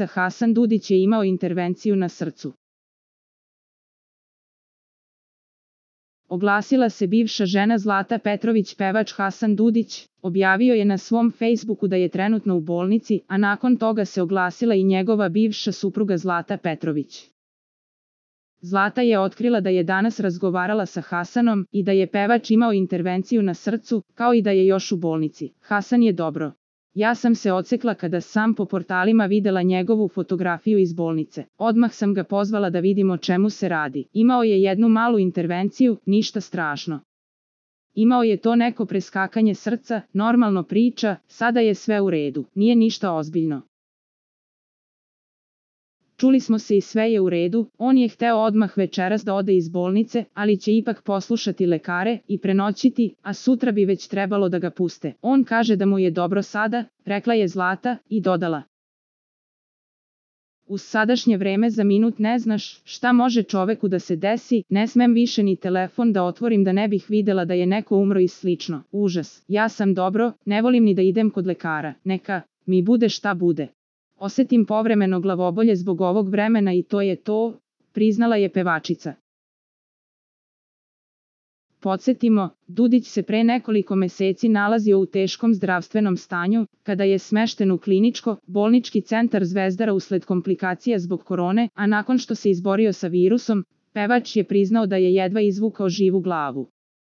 Hasan Dudić je imao intervenciju na srcu. Oglasila se bivša žena Zlata Petrović pevač Hasan Dudić, objavio je na svom Facebooku da je trenutno u bolnici, a nakon toga se oglasila i njegova bivša supruga Zlata Petrović. Zlata je otkrila da je danas razgovarala sa Hasanom i da je pevač imao intervenciju na srcu, kao i da je još u bolnici. Hasan je dobro. Ja sam se odsekla kada sam po portalima videla njegovu fotografiju iz bolnice. Odmah sam ga pozvala da vidimo čemu se radi. Imao je jednu malu intervenciju, ništa strašno. Imao je to neko preskakanje srca, normalno priča, sada je sve u redu, nije ništa ozbiljno. Čuli smo se i sve je u redu, on je hteo odmah večeras da ode iz bolnice, ali će ipak poslušati lekare i prenoćiti, a sutra bi već trebalo da ga puste. On kaže da mu je dobro sada, rekla je Zlata i dodala. U sadašnje vreme za minut ne znaš šta može čoveku da se desi, ne smem više ni telefon da otvorim da ne bih videla da je neko umro i slično. Užas, ja sam dobro, ne volim ni da idem kod lekara, neka mi bude šta bude. Osetim povremeno glavobolje zbog ovog vremena i to je to, priznala je pevačica. Podsjetimo, Dudić se pre nekoliko meseci nalazio u teškom zdravstvenom stanju, kada je smešten u kliničko, bolnički centar Zvezdara usled komplikacija zbog korone, a nakon što se izborio sa virusom, pevač je priznao da je jedva izvukao živu glavu.